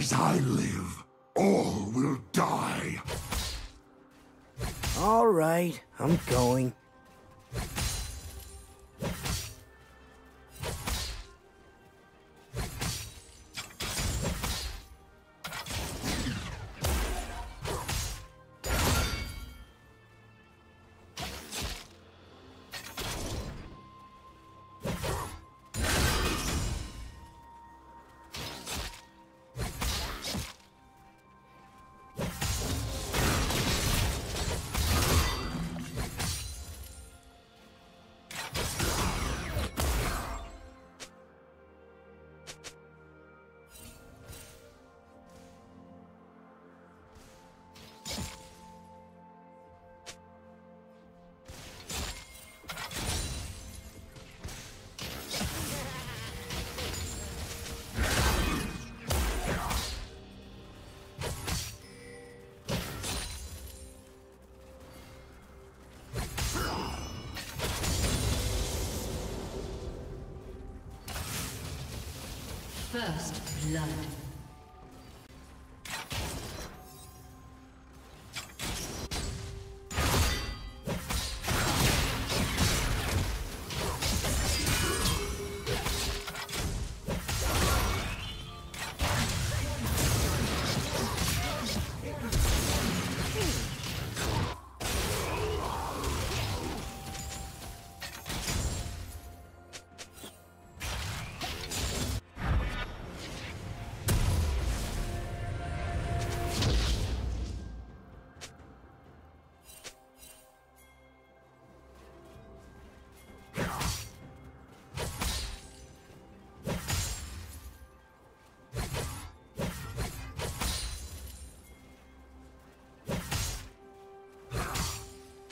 As I live, all will die. All right, I'm going. First blood.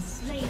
Has slain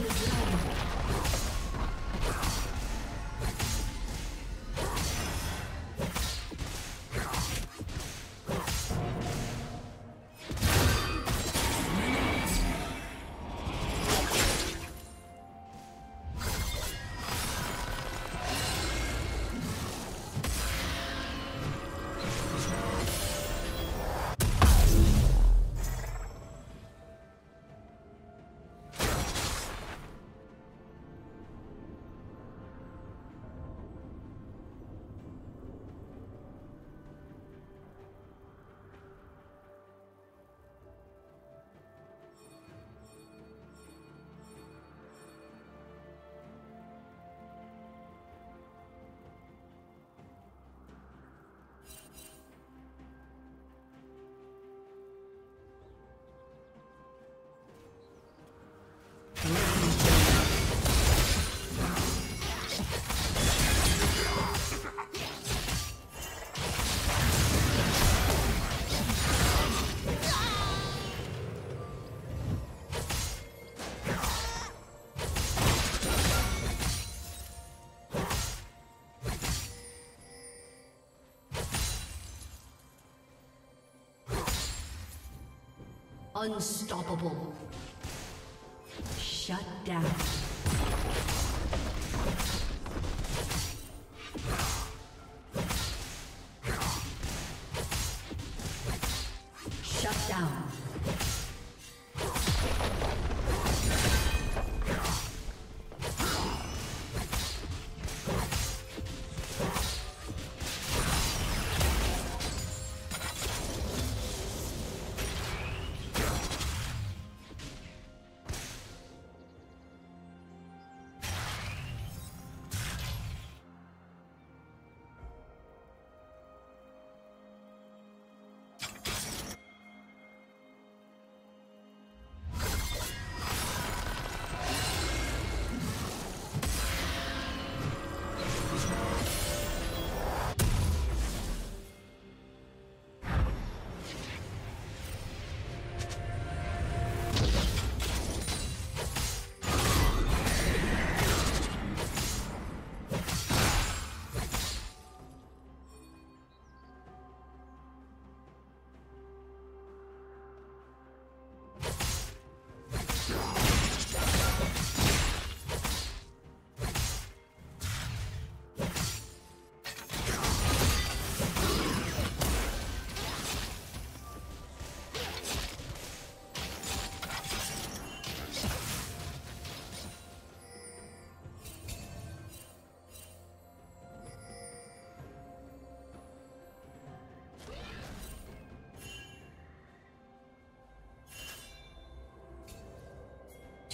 Unstoppable. Down.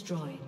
Destroyed.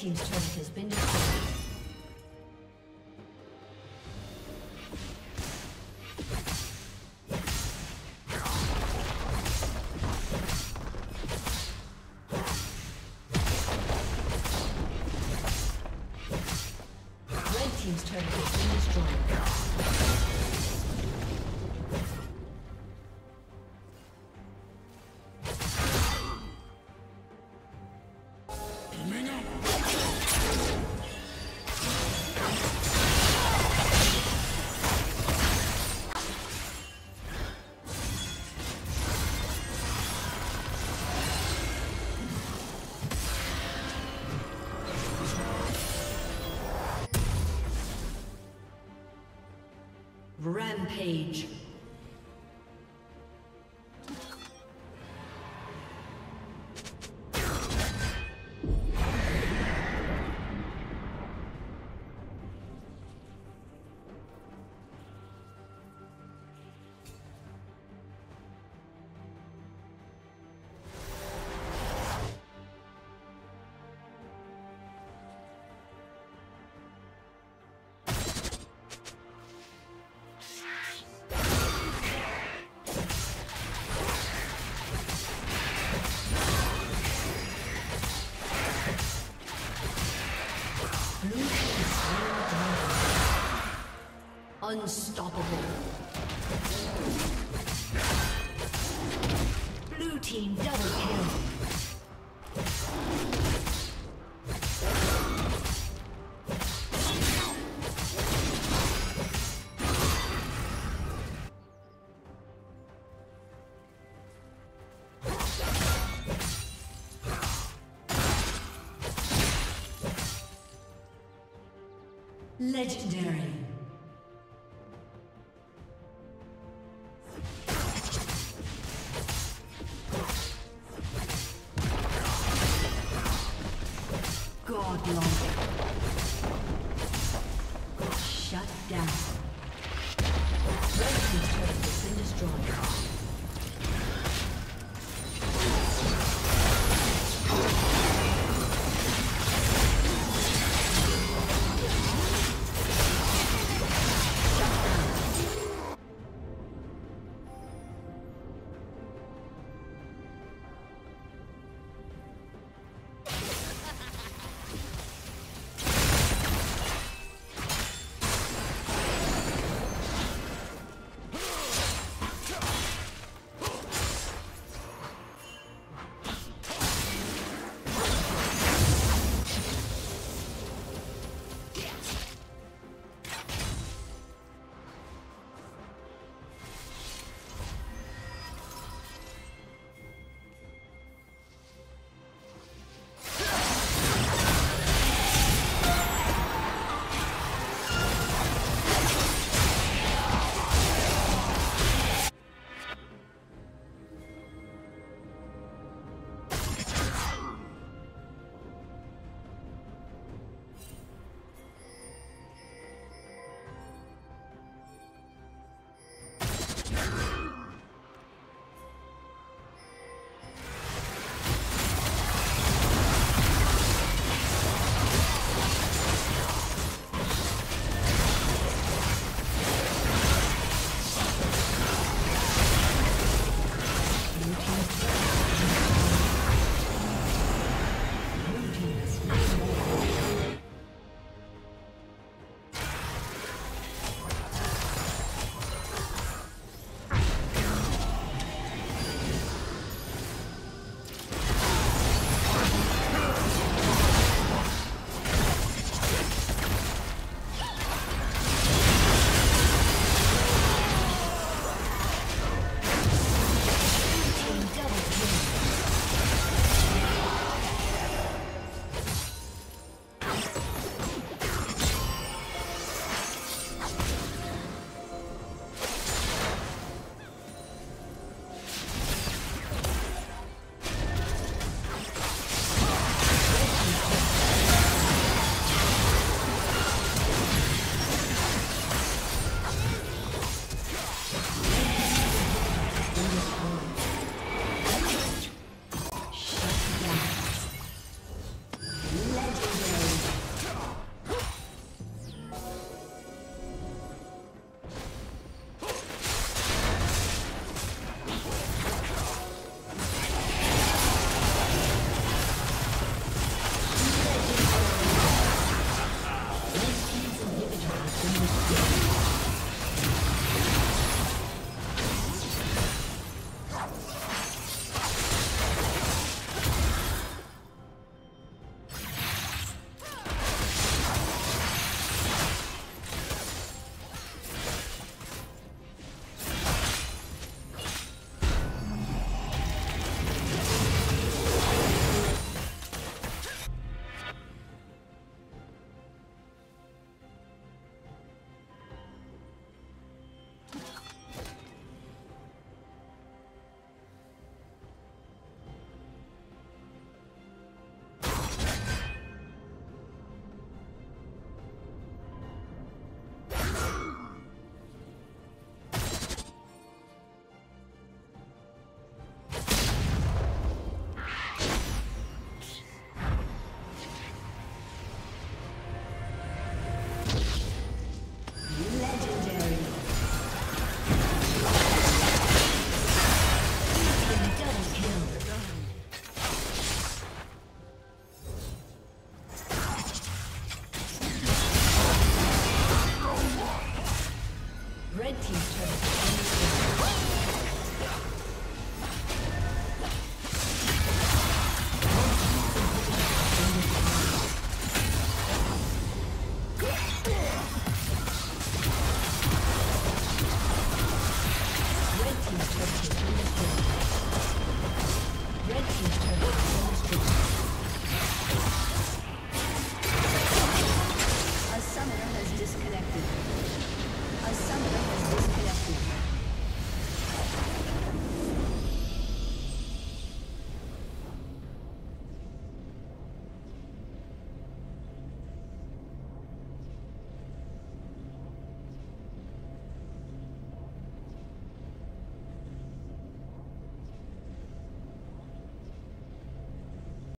Team's turret Rampage. Unstoppable. Blue team double kill. Legendary.